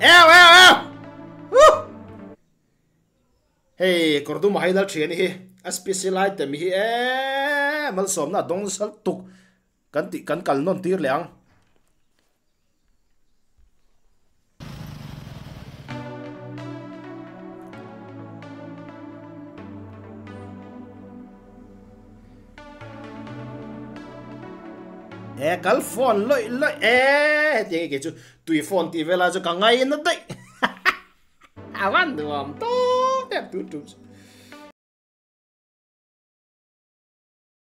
eo eo eo! Hey kordu mahai dal thian hi. A special item hi. E mal som na dong sal tuk. Kan ti kan kal non tir leang e kal phone loi loi e thì cái chu tui phone ti về là ka ngai na dai đấy à văn được không? Tu đẹp